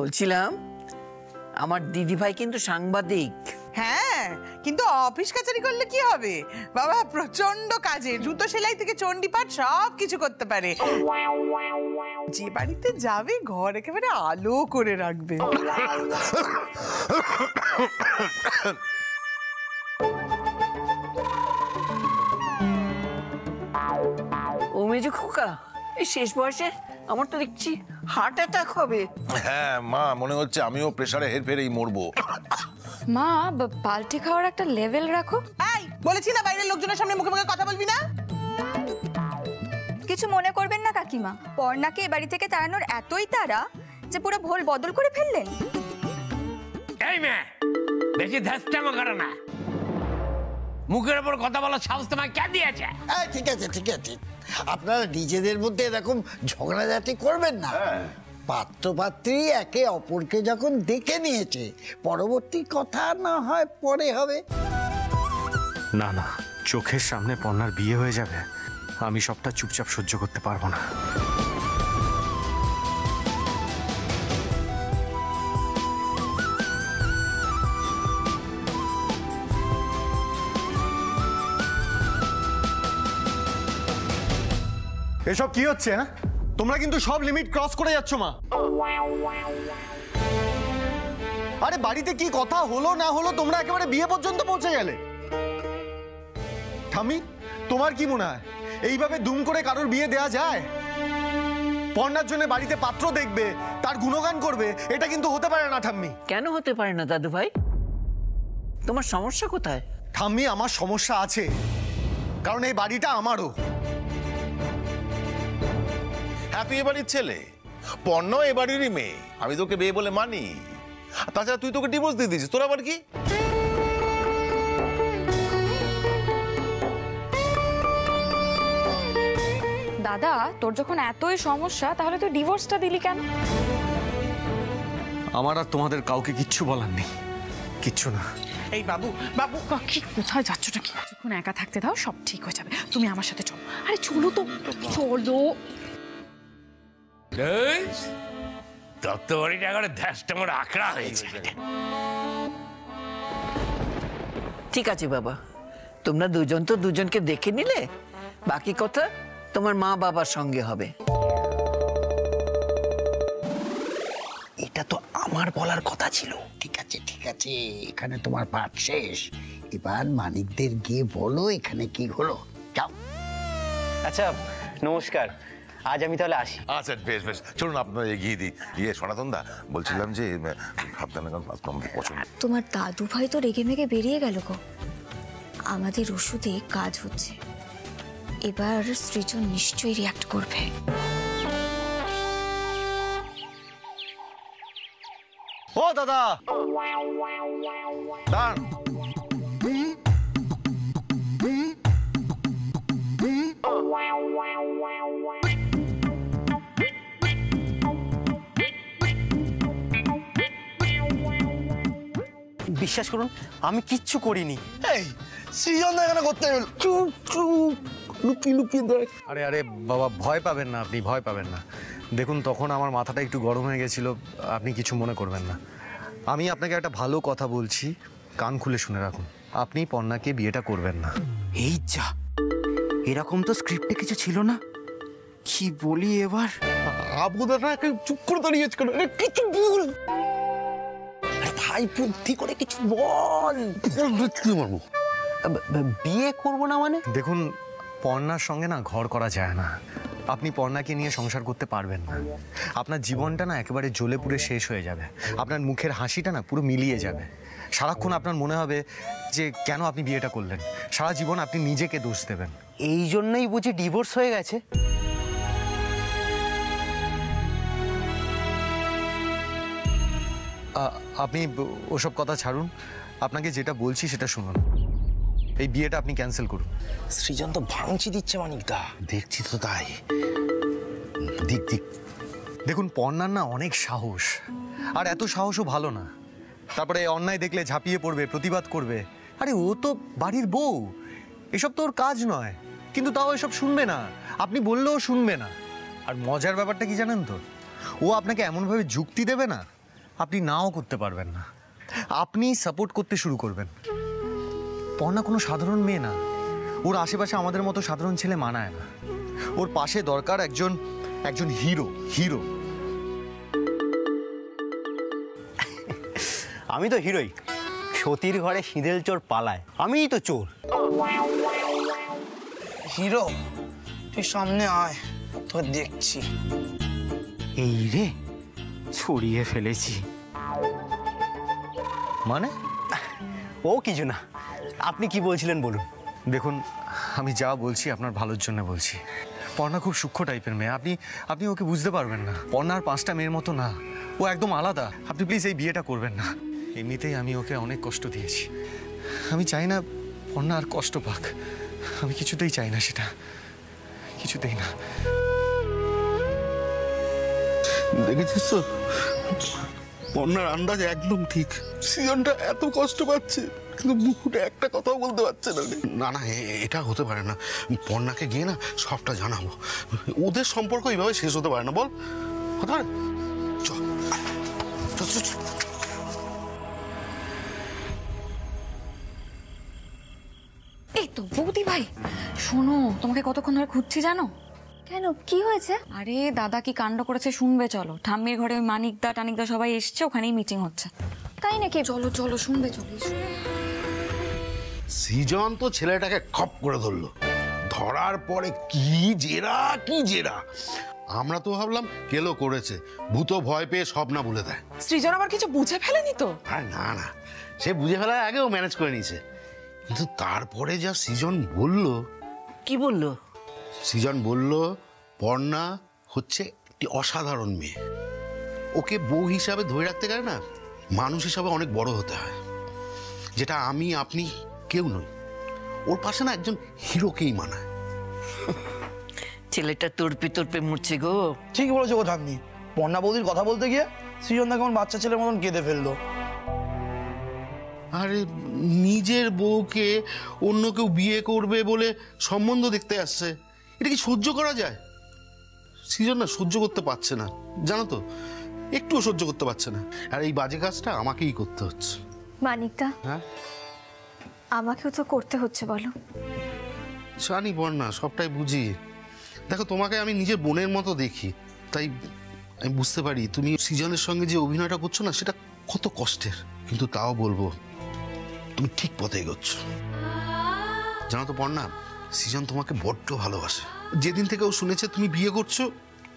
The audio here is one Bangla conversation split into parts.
বলছিলাম আমার দিদিভাই কিন্তু সাংবাদিক। হ্যাঁ কিন্তু অফিস কাচারি করলে কি হবে? বাবা প্রচণ্ড কাজে জুতো সেলাই থেকে চণ্ডীপাঠ সব কিছু করতে পারে। যে বাড়িতে যাবে ঘর একেবারে আলো করে রাখবে। ও মেজু খোকা এই শেষ বয়সে আমার তো দেখছি হার্ট অ্যাটাক হবে। হ্যাঁ মা মনে হচ্ছে আমিও প্রেসারে হেরফেরেই মরবো। মা বা- পাল্টে খাওয়ার একটা লেভেল রাখো। এই বলেছি না বাইরের লোকজনের সামনে মুখে মুখে কথা বলবি না? কিছু মনে করবেন না কাকিমা পর্ণাকে এ বাড়ি থেকে তাড়ানোর এতই তারা যে পুরো ভোল বদল করে ফেললেন। এই মেয়ে বেশি ধ্যাস্তামো করো না। মুখের ওপর কথা বলার সাহস তোমায় কে দিয়েছে? হ্যাঁ ঠিক আছে ঠিক আছে। আপনারা নিজেদের মধ্যে এরকম ঝগড়াঝাটি করবেন না। পাত্রপাত্রী একে অপরকে যখন দেখে নিয়েছে পরবর্তী কথা না হয় পরে হবে। না না চোখের সামনে পর্ণার বিয়ে হয়ে যাবে। আমি সবটা চুপচাপ সহ্য করতে পারব না। এসব কি হচ্ছে হ্যাঁ? তোমরা কিন্তু সব লিমিট ক্রস করে যাচ্ছ মা। আরে বাড়িতে কি কথা হলো না হলো তোমরা একেবারে বিয়ে পর্যন্ত পৌঁছে গেলে? ঠামি তোমার কি মনে হয়? এইভাবে দুম করে কারোর বিয়ে দেয়া যায়? পর্ণার জন্য বাড়িতে পাত্র দেখবে তার গুণগান করবে এটা কিন্তু হতে পারে না ঠাম্মি। কেন হতে পারে না দাদু ভাই তোমার সমস্যা কোথায়? ঠাম্মি আমার সমস্যা আছে। কারণ এই বাড়িটা আমারও। হ্যাঁ তুই এবাড়ির ছেলে। পণ্য এবাড়িরই মেয়ে। আমি তোকে বিয়ে বলে মানি। তাছাড়া তুই তোকে ডিভোর্স দিয়ে দিয়েছিস। তোর আবার কি? দাদা তোর যখন এতই সমস্যা তাহলে তুই ডিভোর্সটা দিলি কেন? আমার আর তোমাদের কাউকে কিচ্ছু বলার নেই। কিচ্ছু না। এই বাবু বাবু কি কোথায় যাচ্ছ নাকি? কিছুক্ষণ একা থাকতে দাও সব ঠিক হয়ে যাবে। তুমি আমার সাথে চলো। আরে চলো তো চলো। করে ধ্যাস্তামোর আঁকড়া হয়েছে ঠিক আছে বাবা। তোমরা দুজন তো দুজনকে দেখে নিলে বাকি কথা তোমার মা বাবার সঙ্গে হবে। এটা তো আমার বলার কথা ছিল। ঠিক আছে ঠিক আছে এখানে তোমার পাঠ শেষ। এবার মানিকদের গিয়ে বলো এখানে কি হলো। যাও। আচ্ছা নমস্কার। আজ আমি তাহলে আসি। আচ্ছা বেশ বেশ। চলুন আপনার এগিয়ে দিই। ইয়ে সনাতন দা বলছিলাম যে ভাবতাম আমাদের পছন্দ। তোমার দাদু ভাই তো রেগে মেগে বেরিয়ে গেল গো। আমাদের ওষুধে কাজ হচ্ছে। এবার সৃজন নিশ্চয়ই রিয়াক্ট করবে। ও দাদা! দাঁড়ান। বিশ্বাস করুন আমি কিচ্ছু করিনি। এই সৃজন এখানে করতে গেল চুপ চুপ লুকিয়ে লুকিয়ে দেখ আরে আরে বাবা ভয় পাবেন না আপনি ভয় পাবেন না। দেখুন তখন আমার মাথাটা একটু গরম হয়ে গেছিল আপনি কিছু মনে করবেন না। আমি আপনাকে একটা ভালো কথা বলছি কান খুলে শুনে রাখুন। আপনি পর্ণাকে বিয়েটা করবেন না। এই যা এরকম তো স্ক্রিপ্টে কিছু ছিল না। কি বলি এবার? আবুদাটা চুপ করে দাঁড়িয়েছে কিছু বল। আরে ভাই বুদ্ধি করে কিছু বল। মারবো। বিয়ে করব না মানে? দেখুন পর্ণার সঙ্গে না ঘর করা যায় না। আপনি পর্ণাকে নিয়ে সংসার করতে পারবেন না। আপনার জীবনটা না একেবারে জ্বলে পুড়ে শেষ হয়ে যাবে। আপনার মুখের হাসিটা না পুরো মিলিয়ে যাবে। সারাক্ষণ আপনার মনে হবে যে কেন আপনি বিয়েটা করলেন? সারা জীবন আপনি নিজেকে দোষ দেবেন। এই জন্যই বুঝি ডিভোর্স হয়ে গেছে। আপনি ওসব কথা ছাড়ুন। আপনাকে যেটা বলছি সেটা শুনুন। এই বিয়েটা আপনি ক্যান্সেল করুন। সৃজন তো ভাঙচি দিচ্ছে মানিকদা। দেখছি তো তাই। দিক দিক। দেখুন পর্ণার না অনেক সাহস। আর এত সাহসও ভালো না। তারপরে অন্যায় দেখলে ঝাঁপিয়ে পড়বে প্রতিবাদ করবে। আরে ও তো বাড়ির বউ। এসব তো ওর কাজ নয়। কিন্তু তাও এসব শুনবে না। আপনি বললেও শুনবে না। আর মজার ব্যাপারটা কি জানেন তো? ও আপনাকে এমনভাবে যুক্তি দেবে না? আপনি নাও করতে পারবেন না। আপনি সাপোর্ট করতে শুরু করবেন। পর্ণা কোনো সাধারণ মেয়ে না। ওর আশেপাশে আমাদের মতো সাধারণ ছেলে মানায় না। ওর পাশে দরকার একজন একজন হিরো হিরো আমি তো হিরোই সতীর ঘরে সিঁদেল চোর পালায়। আমিই তো চোর। হিরো তুই সামনে আয় তোর দেখছি। এই রে। ছড়িয়ে ফেলেছি। মানে? ও কিছু না আপনি কি বলছিলেন বলুন। দেখুন আমি যা বলছি আপনার ভালোর জন্য বলছি। পর্ণা খুব সূক্ষ্ম টাইপের মেয়ে আপনি আপনি ওকে বুঝতে পারবেন না। পর্ণার পাঁচটা মেয়ের মতো না ও একদম আলাদা। আপনি প্লিজ এই বিয়েটা করবেন না। এমনিতেই আমি ওকে অনেক কষ্ট দিয়েছি। আমি চাই না পর্ণা আর কষ্ট পাক। আমি কিছুতেই চাই না সেটা। কিছুতেই না। দেখেছিস তো? বন্যার আন্দাজ একদম ঠিক। সিজনটা এত কষ্ট পাচ্ছে কিন্তু মুখটা একটা কথাও বলতে পারছে না। না না এ- এটা হতে পারে না। পর্ণাকে গিয়ে না সবটা জানাব। ওদের সম্পর্ক এইভাবে শেষ হতে পারে না বল। হতে পারে। এই তো বৌদি ভাই শোনো তোমাকে কতক্ষণ ধরে খুঁজছি জানো? কেন? কি হয়েছে? আরে দাদা কি কাণ্ড করেছে শুনবে চলো। ঠাম্মির ঘরে ওই মানিকদা টানিকদা সবাই এসছে ওখানেই মিটিং হচ্ছে। তাই নাকি? চলো চলো শুনবে চলো। সৃজন তো ছেলেটাকে খপ করে ধরলো। ধরার পরে কি জেরা কি জেরা? আমরা তো ভাবলাম কেলো করেছে। ভূত ভয় পেয়ে সব না বলে দেয়। সৃজন আবার কিছু বুঝে ফেলেনি তো? আর না না। সে বুঝে ফেলার আগেও ম্যানেজ করে নিয়েছে। কিন্তু তারপরে যা সৃজন বলল কি বলল? সৃজন বলল পর্ণা হচ্ছে একটি অসাধারণ মেয়ে। ওকে বউ হিসাবে ধরে রাখতে গেলে না মানুষ হিসাবে অনেক বড় হতে হয়। যেটা আমি আপনি কেউ নই। ওর পাশে না একজন হিরোকেই মানায়। ছেলেটা তর্পে তর্পে মরছে গো। ঠিক বলেছ গো ঠাম্মি পর্ণা বৌদির কথা বলতে গিয়ে সৃজন দা কেমন বাচ্চা ছেলের মতন কেঁদে ফেলল। আরে নিজের বউকে অন্য কেউ বিয়ে করবে বলে সম্বন্ধ দেখতে আসছে। এটা কি সহ্য করা যায়? সৃজন না সহ্য করতে পারছে না। জানো তো একটুও সহ্য করতে পারছে না। আর এই বাজে কাজটা আমাকেই করতে হচ্ছে। মানিকদা হ্যাঁ? আমাকেও তো করতে হচ্ছে বলো। জানি বন্যা সবটাই বুঝি। দেখো তোমাকে আমি নিজের বোনের মতো দেখি। তাই আমি বুঝতে পারি তুমি সৃজনের সঙ্গে যে অভিনয়টা করছ না সেটা কত কষ্টের। কিন্তু তাও বলব তুমি ঠিক পথে এগোচ্ছ। জানো তো পর্ণা সৃজন তোমাকে বড্ড ভালোবাসে। যেদিন থেকে ও শুনেছে তুমি বিয়ে করছ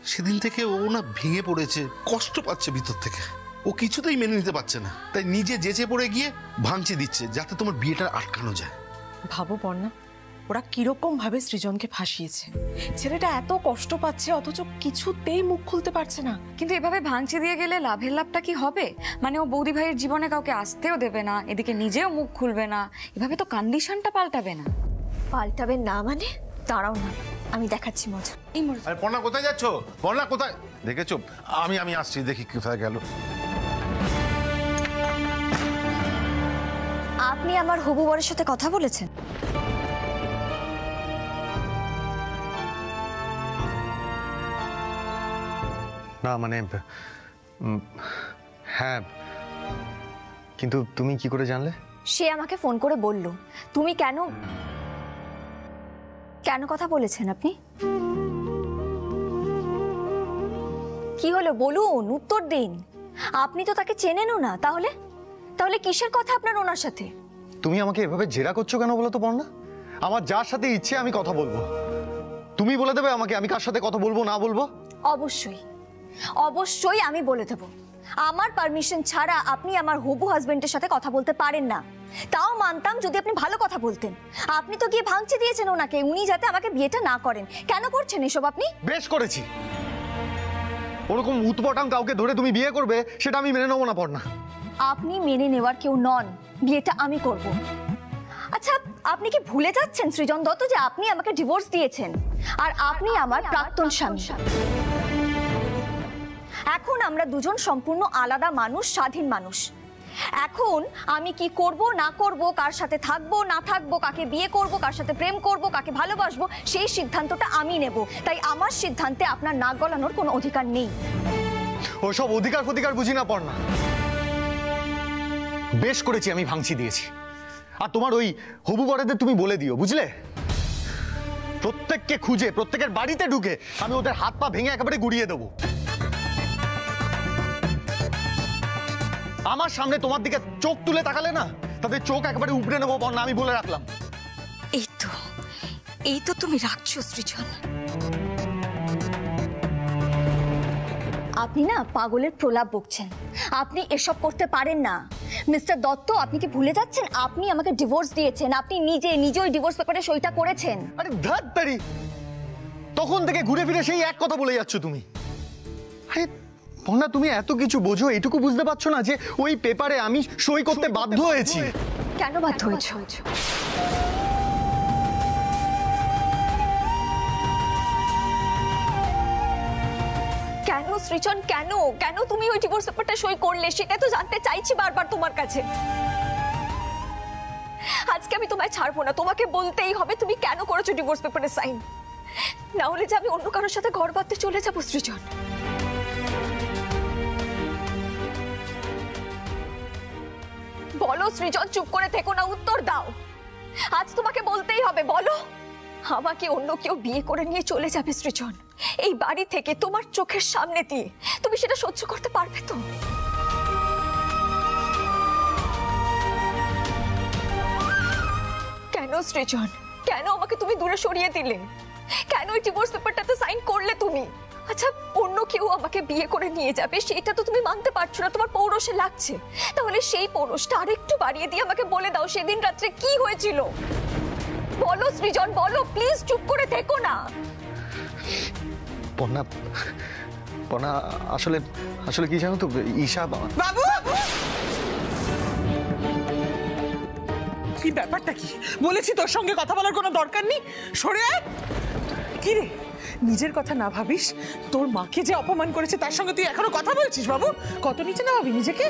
সেদিন থেকে ও না ভেঙে পড়েছে কষ্ট পাচ্ছে ভিতর থেকে। ও কিছুতেই মেনে নিতে পারছে না। তাই নিজে যেচে পড়ে গিয়ে ভাঙচে দিচ্ছে যাতে তোমার বিয়েটা আটকানো যায়। ভাবো পর্ণা ওরা কীরকম ভাবে সৃজনকে ফাঁসিয়েছে। ছেলেটা এত কষ্ট পাচ্ছে অথচ কিছুতেই মুখ খুলতে পারছে না। কিন্তু এভাবে ভাঙচি দিয়ে গেলে লাভের লাভটা কি হবে? মানে ও বৌদি ভাইয়ের জীবনে কাউকে আসতেও দেবে না এদিকে নিজেও মুখ খুলবে না এভাবে তো কন্ডিশনটা পাল্টাবে না। পাল্টাবে না মানে? দাঁড়াও না আমি দেখাচ্ছি মজা। এই মরে আরে পর্ণা কোথায় যাচ্ছ? পর্ণা কোথায়? দেখেছ? আমি আমি আসছি দেখি কোথায় গেল। আপনি আমার হবু বরের সাথে কথা বলেছেন? না মানে হ্যাঁ। কিন্তু তুমি কি করে জানলে? সে আমাকে ফোন করে বলল তুমি কেন কেন কথা বলেছেন আপনি? কি হলো? বলুন উত্তর দিন। আপনি তো তাকে চেনেনও না তাহলে? তাহলে কিসের কথা আপনার ওনার সাথে? তুমি আমাকে এভাবে জেরা করছ কেন বলো তো পর্ণা আমার যার সাথে ইচ্ছে আমি কথা বলব। তুমি বলে দেবে আমাকে আমি কার সাথে কথা বলব না বলব? অবশ্যই। অবশ্যই আমি বলে দেব। আমার পারমিশন ছাড়া আপনি আমার হবু হাজবেন্ডের সাথে কথা বলতে পারেন না। তাও মানতাম যদি আপনি ভালো কথা বলতেন। আপনি তো গিয়ে ভাঙচে দিয়েছেন ওনাকে উনি যাতে আমাকে বিয়েটা না করেন। কেন করছেন এসব আপনি? বেশ করেছি। ওরকম উৎপটাং কাউকে ধরে তুমি বিয়ে করবে সেটা আমি মেনে নেব না পড়না আপনি মেনে নেওয়ার কেউ নন বিয়েটা আমি করব। আচ্ছা আপনি কি ভুলে যাচ্ছেন সৃজন দত্ত যে আপনি আমাকে ডিভোর্স দিয়েছেন? আর আপনি আমার প্রাক্তন স্বামী। এখন আমরা দুজন সম্পূর্ণ আলাদা মানুষ, স্বাধীন মানুষ। এখন আমি কি করব, না করব, কার সাথে থাকব, না থাকব, কাকে বিয়ে করব, কার সাথে প্রেম করব, কাকে ভালোবাসবো, সেই সিদ্ধান্তটা আমি নেব। তাই আমার সিদ্ধান্তে আপনার নাক গলানোর কোনো অধিকার নেই। ওসব অধিকার ফধিকার বুঝি না পড়না বেশ করেছি, আমি ভাঙচি দিয়েছি। আর তোমার ওই হবু বরেদের তুমি বলে দিও, বুঝলে? প্রত্যেককে খুঁজে, প্রত্যেকের বাড়িতে ঢুকে আমি ওদের হাত পা ভেঙে একেবারে গুড়িয়ে দেবো। আমার সামনে তোমার দিকে চোখ তুলে তাকালে না তাদের চোখ একবারে উপড়ে নেব বন্যা আমি বলে রাখলাম। এই তো এই তো তুমি রাখছো সৃজন। আপনি না পাগলের প্রলাপ বকছেন। আপনি এসব করতে পারেন না। মিস্টার দত্ত আপনি কি ভুলে যাচ্ছেন? আপনি আমাকে ডিভোর্স দিয়েছেন আপনি নিজে নিজে ওই ডিভোর্স পেপারে সইটা করেছেন। আরে ধার তখন থেকে ঘুরে ফিরে সেই এক কথা বলে যাচ্ছ তুমি। আরে পন্না তুমি এত কিছু বোঝো এটুকু বুঝতে পারছ না যে ওই পেপারে আমি সই করতে বাধ্য হয়েছি। কেন বাধ্য হয়েছ? কেন সৃজন কেন? কেন তুমি ওই ডিভোর্স পেপারটা সই করলে? সেটা তো জানতে চাইছি বারবার তোমার কাছে। আজকে আমি তোমায় ছাড়বো না তোমাকে বলতেই হবে তুমি কেন করেছ ডিভোর্স পেপারে সাইন না হলে যে আমি অন্য কারোর সাথে ঘর বাঁধতে চলে যাব সৃজন। বলো, সৃজন, চুপ করে থেকো না, উত্তর দাও। আজ তোমাকে বলতেই হবে, বলো, আমাকে অন্য কেউ বিয়ে করে নিয়ে চলে যাবে, সৃজন। এই বাড়ি থেকে তোমার চোখের সামনে দিয়ে তুমি সেটা সহ্য করতে পারবে তো? কেন, সৃজন? কেন আমাকে তুমি দূরে সরিয়ে দিলে? কেন ওই ডিভোর্স পেপারটাতে সাইন করলে তুমি? আচ্ছা অন্য কেউ আমাকে বিয়ে করে নিয়ে যাবে সেটা তো তুমি মানতে পারছ না তোমার পৌরসে লাগছে। তাহলে সেই পৌরসটা আরেকটু বাড়িয়ে দিয়ে আমাকে বলে দাও সেদিন রাত্রে কি হয়েছিল। বলো সৃজন বলো প্লিজ চুপ করে থেকো না। পন্না পন্না আসলে আসলে কি জানো তো ঈশা বাবু! কি ব্যাপারটা কি? বলেছি তোর সঙ্গে কথা বলার কোনো দরকার নেই? সরে আয়। কি রে? নিজের কথা না ভাবিস? তোর মাকে যে অপমান করেছে, তার সঙ্গে তুই এখনও কথা বলছিস বাবু? কত নিচে না ভাবি নিজেকে?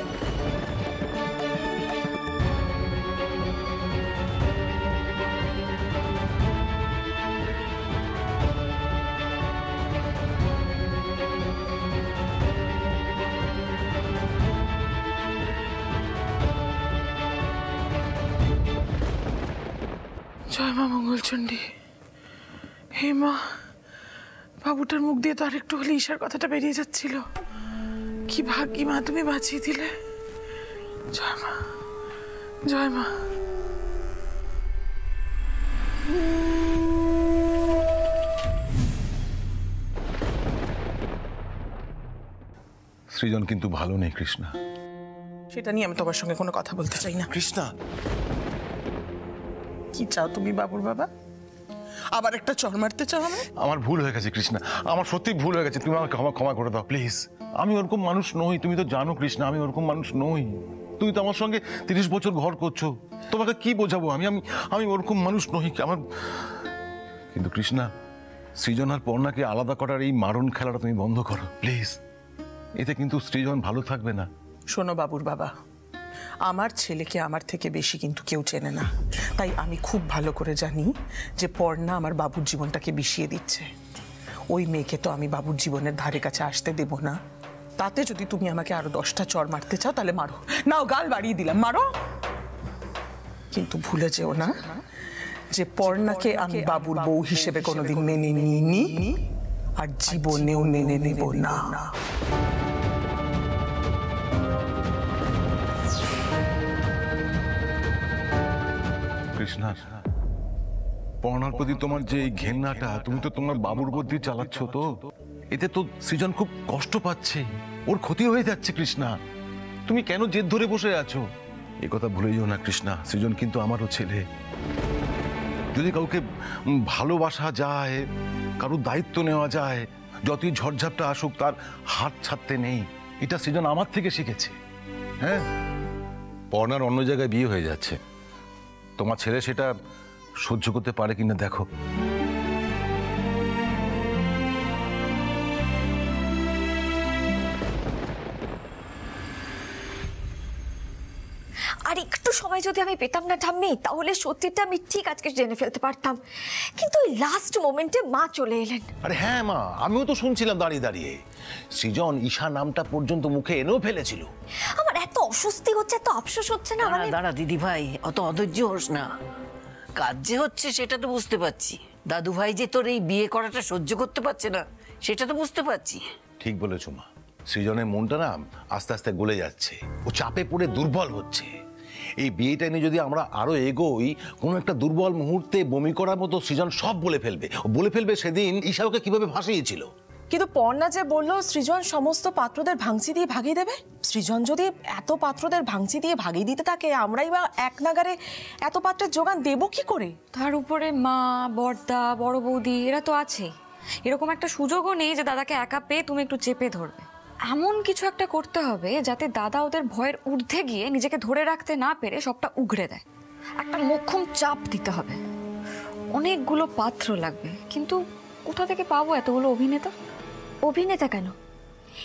জয় মা মঙ্গলচণ্ডী। হে মা বাবুটার মুখ দিয়ে তো আরেকটু হলে ঈশার কথাটা বেরিয়ে যাচ্ছিল। কি ভাগ্যি মা তুমি বাঁচিয়ে দিলে। জয় মা জয় মা। সৃজন কিন্তু ভালো নেই কৃষ্ণা। সেটা নিয়ে আমি তোমার সঙ্গে কোনো কথা বলতে চাই না। কৃষ্ণা! কি চাও তুমি বাবুর বাবা? আবার একটা চর মারতে চাও আমি আমার ভুল হয়ে গেছে কৃষ্ণা। আমার সত্যি ভুল হয়ে গেছে তুমি আমাকে ক্ষমা ক্ষমা করে দাও প্লিজ। আমি ওরকম মানুষ নই তুমি তো জানো কৃষ্ণা আমি ওরকম মানুষ নই। তুমি তো আমার সঙ্গে তিরিশ বছর ঘর করছ। তোমাকে কি বোঝাবো? আমি আমি আমি ওরকম মানুষ নই আমার কিন্তু কৃষ্ণা সৃজন আর পর্ণাকে আলাদা করার এই মারণ খেলাটা তুমি বন্ধ করো প্লিজ। এতে কিন্তু সৃজন ভালো থাকবে না। শোনো বাবুর বাবা আমার ছেলেকে আমার থেকে বেশি কিন্তু কেউ চেনে না। তাই আমি খুব ভালো করে জানি যে পর্ণা আমার বাবুর জীবনটাকে বিষিয়ে দিচ্ছে। ওই মেয়েকে তো আমি বাবুর জীবনের ধারে কাছে আসতে দেব না। তাতে যদি তুমি আমাকে আরও দশটা চর মারতে চাও, তাহলে মারো। নাও, গাল বাড়িয়ে দিলাম, মারো। কিন্তু ভুলে যেও না যে পর্ণাকে আমি বাবুর বউ হিসেবে কোনোদিন মেনে নিইনি আর জীবনেও মেনে নেব না। কৃষ্ণা পড়ার প্রতি তোমার যে ঘেন্নাটা, তুমি তো তোমার বাবুর দিয়ে চালাচ্ছ তো। এতে তো সৃজন খুব কষ্ট পাচ্ছে। ওর ক্ষতি হয়ে যাচ্ছে কৃষ্ণা। তুমি কেন জেদ ধরে বসে আছো? এ কথা ভুলে যেও না কৃষ্ণা, সৃজন কিন্তু আমারও ছেলে। যদি কাউকে ভালোবাসা যায় কারোর দায়িত্ব নেওয়া যায়, যতই ঝড়ঝাপটা আসুক, তার হাত ছাড়তে নেই। এটা সৃজন আমার থেকে শিখেছে। হ্যাঁ? পড়নার অন্য জায়গায় বিয়ে হয়ে যাচ্ছে। তোমার ছেলে সেটা সহ্য করতে পারে কিনা দেখো। আর একটু সময় যদি আমি পেতাম না ঠাম্মি তাহলে সত্যিটা আমি ঠিক আজকে জেনে ফেলতে পারতাম। কিন্তু ওই লাস্ট মোমেন্টে মা চলে এলেন। আরে হ্যাঁ মা আমিও তো শুনছিলাম দাঁড়িয়ে দাঁড়িয়ে। সৃজন ঈশা নামটা পর্যন্ত মুখে এনেও ফেলেছিল। আমার অস্বস্তি হচ্ছে এত আফসোস হচ্ছে না? মানে দাঁড়া দিদি ভাই অত অধৈর্য হোস না। কাজ যে হচ্ছে সেটা তো বুঝতে পারছি। দাদু ভাই যে তোর এই বিয়ে করাটা সহ্য করতে পারছে না সেটা তো বুঝতে পারছি। ঠিক বলেছ মা। সৃজনের মনটা না আস্তে আস্তে গলে যাচ্ছে। ও চাপে পড়ে দুর্বল হচ্ছে। এই বিয়েটা নিয়ে যদি আমরা আরও এগোই কোনো একটা দুর্বল মুহূর্তে বমি করার মতো সৃজন সব বলে ফেলবে। বলে ফেলবে সেদিন ঈশা ওকে কীভাবে ভাসিয়েছিল কিন্তু পর্ণা যে বলল, সৃজন সমস্ত পাত্রদের ভাঙচি দিয়ে ভাগিয়ে দেবে? সৃজন যদি এত পাত্রদের ভাঙচি দিয়ে ভাগিয়ে দিতে থাকে, আমরাই বা এক নাগারে এত পাত্রের যোগান দেবো কি করে? তার উপরে মা, বর্দা, বড় বৌদি, এরা তো আছেই এরকম একটা সুযোগও নেই যে দাদাকে একা পেয়ে তুমি একটু চেপে ধরবে। এমন কিছু একটা করতে হবে যাতে দাদা ওদের ভয়ের ঊর্ধ্বে গিয়ে নিজেকে ধরে রাখতে না পেরে সবটা উগড়ে দেয়। একটা মোক্ষম চাপ দিতে হবে। অনেকগুলো পাত্র লাগবে, কিন্তু কোথা থেকে পাবো এতগুলো অভিনেতা? অভিনেতা কেন?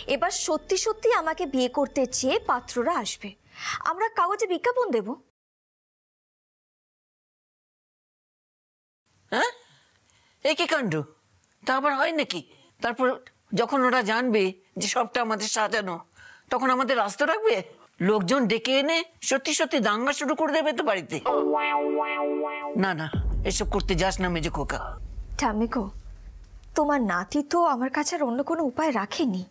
এবার সত্যি সত্যি আমাকে বিয়ে করতে চেয়ে পাত্ররা আসবে। আমরা কাগজে বিজ্ঞাপন দেব। হ্যাঁ? এ কি কাণ্ড? তা আবার হয় নাকি? তারপর যখন ওরা জানবে যে সবটা আমাদের সাজানো তখন আমাদের রাস্তা রাখবে? লোকজন ডেকে এনে সত্যি সত্যি দাঙ্গা শুরু করে দেবে তো বাড়িতে। না না এসব করতে যাস না মেজো খোকা। ঠামিকো তোমার নাতি তো আমার কাছে আর অন্য কোনো উপায় রাখেনি।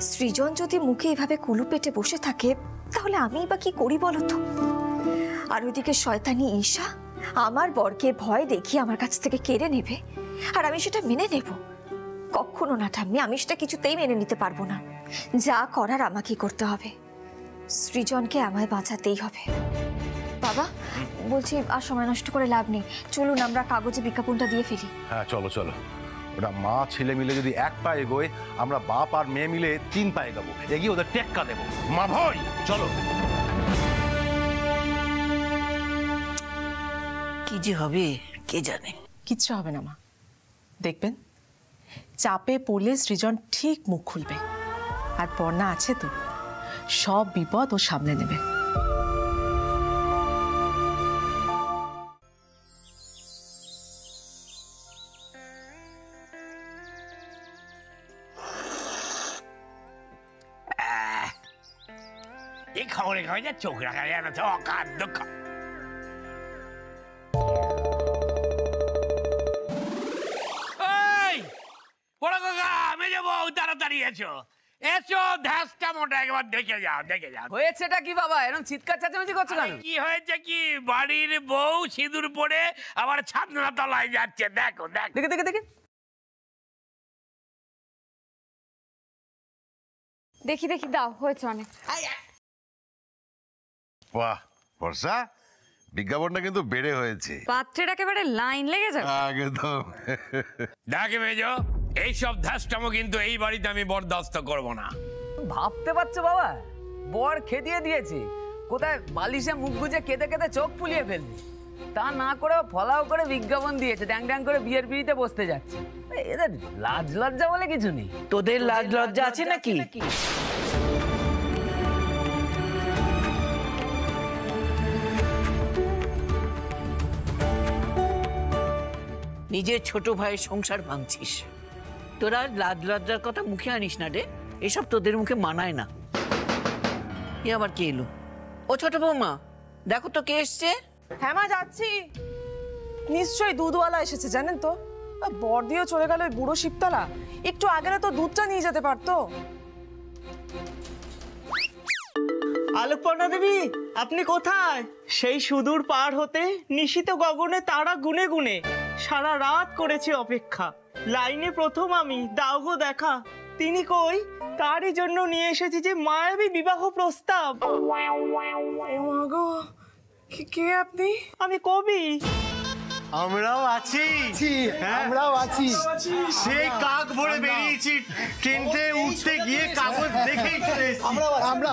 সৃজন যদি মুখে এভাবে কুলু পেটে বসে থাকে, তাহলে আমি বা কি করি বলো তো? আর ওইদিকে শয়তানি ঈশা, আমার বরকে ভয় দেখিয়ে আমার কাছ থেকে কেড়ে নেবে, আর আমি সেটা মেনে নেব। কখনো না ঠাম্মি, আমি সেটা কিছুতেই মেনে নিতে পারব না। যা করার আমাকে করতে হবে। সৃজনকে আমায় বাঁচাতেই হবে। বাবা, বলছি আর সময় নষ্ট করে লাভ নেই। চলুন, আমরা কাগজে বিজ্ঞাপনটা দিয়ে ফেলি। হ্যাঁ চলো চলো। ওটা মা ছেলে মিলে যদি এক পায়ে এগোয় আমরা বাপ আর মেয়ে মিলে তিন পায়ে এগাবো এগিয়ে ওদের টেক্কা দেবো। মা ভয় চলো। কি যে হবে কে জানে? কিচ্ছু হবে না মা। দেখবেন চাপে পড়লে সৃজন ঠিক মুখ খুলবে। আর পর্ণা আছে তো সব বিপদ ও সামনে নেবে। এই খবরে খবরে চোখ রাখা যায় না তো অকাদ্য বড় কাকা মেজে বউ তাড়াতাড়ি এসো এসো ধ্যাসটা মোটা একবার দেখে যাও দেখে যাও হয়েছেটা কি বাবা এরকম চিৎকার চেঁচামেচি করছ কেন কি হয়েছে কি বাড়ির বউ সিঁদুর পরে আবার ছাদনা তলায় যাচ্ছে দেখো দেখো দেখে দেখে দেখে দেখি দেখি দাও হয়েছে অনেক বাহ বর্ষা বিজ্ঞাপনটা কিন্তু বেড়ে হয়েছে। পাত্রের একেবারে লাইন লেগে যাবে। একদম। দেখে মেজো এইসব ধ্যাসটামো কিন্তু এই বাড়িতে আমি বরদাস্ত করব না। ভাবতে পারছ বাবা? বর খেদিয়ে দিয়েছে। কোথায় বালিশে মুখ গুজে কেঁদে কেঁদে চোখ ফুলিয়ে ফেলবে? তা না করে ফলাও করে বিজ্ঞাপন দিয়েছে ড্যাং ড্যাং করে বিয়ের পিড়িতে বসতে যাচ্ছে। এদের লাজ লজ্জা বলে কিছু নেই। তোদের লাজ লজ্জা আছে নাকি? নিজের ছোট ভাইয়ের সংসার ভাঙছিস। তোরা লাজ লজ্জার কথা মুখে আনিস না রে। এসব তোদের মুখে মানায় না। এ আবার কে এলো? ও ছোট বৌমা দেখো তো কে এসছে। হ্যাঁ মা যাচ্ছি। নিশ্চয়ই দুধওয়ালা এসেছে জানেন তো? আহ, বর্দিও চলে গেল ওই বুড়ো শিবতলা। একটু আগে তো দুধটা নিয়ে যেতে পারতো। আলোকপর্ণা দেবী আপনি কোথায়? সেই সুদূর পার হতে নিশিত গগনে তারা গুনে গুনে। সারা রাত করেছি অপেক্ষা। লাইনে প্রথম আমি দাও গো দেখা। তিনি কই? তারই জন্য নিয়ে এসেছি যে মায়াবী বিবাহ প্রস্তাব। কে আপনি? আমি কবি। আমরাও আছি। আমরাও আছি। সেই কাক ভরে বেরিয়েছি ট্রেনতে উঠতে গিয়ে কাগজ দেখেই চলে এসেছি। আমরা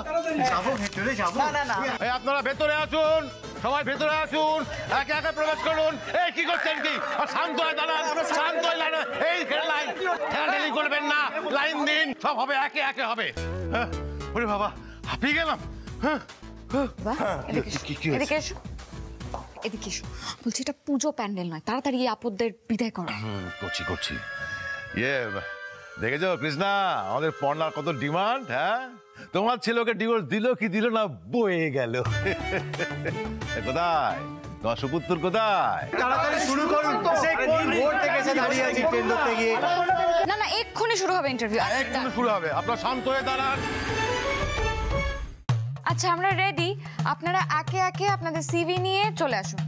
যাব ভেতরে যাব। না না না। আপনারা ভেতরে আসুন। সবাই ভেতরে আসুন একে একে প্রবেশ করুন। এই কি করছেন কি? আর শান্ত হয় দাঁড়ান শান্ত হয় দাঁড়ান। এই খেলে লাইন ঠেলাঠেলি করবেন না। লাইন দিন সব হবে একে একে হবে। হ্যাঁ, ওরে বাবা হাঁপিয়ে গেলাম। হ্যাঁ, হ্যাঁ, হ্যাঁ, এদিকে এসো, এসো। বলছি এটা পুজো প্যান্ডেল নয় তাড়াতাড়ি এই আপদদের বিদায় করো। হুম, করছি করছি। ইয়ে দেখেছ কৃষ্ণা? আমাদের পর্ণার কত ডিমান্ড হ্যাঁ? তোমার ছেলেকে ডিভোর্স দিল কি দিল না বয়ে গেল। কোথায়? তোমার সুপুত্তর কোথায়? তাড়াতাড়ি শুরু করুন। সে কোন ভোর থেকে এসে দাঁড়িয়ে আছি ট্রেন ধরতে গিয়ে। না না এক্ষুনি শুরু হবে ইন্টারভিউ একদম শুরু হবে। আপনার শান্ত হয়ে দাঁড়ান। আচ্ছা আমরা রেডি আপনারা একে একে আপনাদের সিভি নিয়ে চলে আসুন।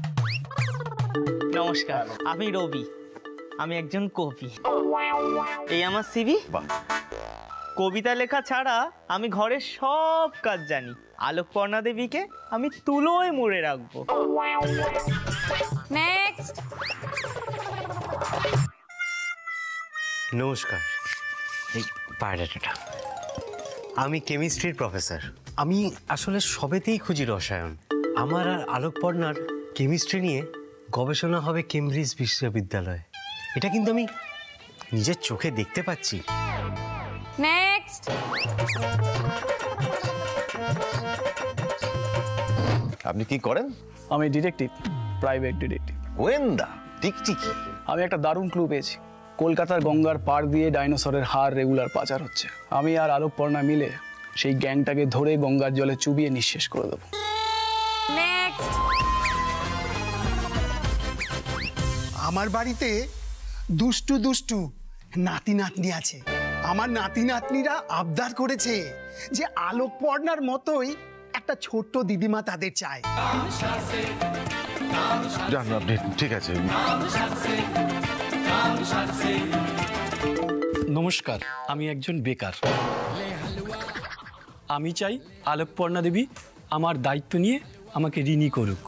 নমস্কার আমি রবি। আমি একজন কবি। এই আমার সিবি কবিতা লেখা ছাড়া আমি ঘরের সব কাজ জানি। আলোকপর্ণা দেবীকে আমি তুলোয় মুড়ে রাখব। নেক্সট নমস্কার। এই বায়োডাটাটা আমি কেমিস্ট্রির প্রফেসর। আমি আসলে সবেতেই খুঁজি রসায়ন। আমার আর আলোকপর্ণার কেমিস্ট্রি নিয়ে গবেষণা হবে কেমব্রিজ বিশ্ববিদ্যালয়ে। এটা কিন্তু আমি নিজের চোখে দেখতে পাচ্ছি। নেক্সট আপনি কি করেন? আমি ডিটেকটিভ প্রাইভেট ডিটেকটিভ গোয়েন্দা টিকটিকি আমি একটা দারুণ ক্লু পেয়েছি। কলকাতার গঙ্গার পাড় দিয়ে ডাইনোসরের হাড় রেগুলার পাচার হচ্ছে। আমি আর আলোকপর্ণা মিলে সেই গ্যাংটাকে ধরে গঙ্গার জলে চুবিয়ে নিঃশেষ করে দেবো। নেক্সট আমার বাড়িতে দুষ্টু দুষ্টু নাতি নাতনি আছে। আমার নাতি নাতনিরা আবদার করেছে যে আলোক পর্ণার মতোই একটা ছোট্ট দিদিমা তাদের চায়। জান আপনি ঠিক আছে। নমস্কার আমি একজন বেকার। আমি চাই আলোকপর্ণা দেবী আমার দায়িত্ব নিয়ে আমাকে ঋণী করুক।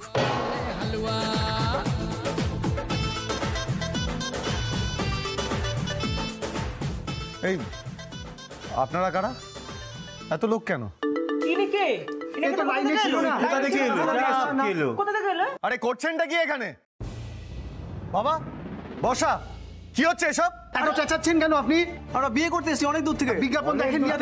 এই আপনারা কারা? এত লোক কেন? কোথা থেকে এলো? কে এলো? আরে করছেনটা কি এখানে? বাবা বসা। কি হচ্ছে এসব? এত চেঁচাচ্ছেন কেন আপনি? আমরা বিয়ে করতে এসেছি অনেক দূর থেকে। বিজ্ঞাপন দেখেন নিয়ে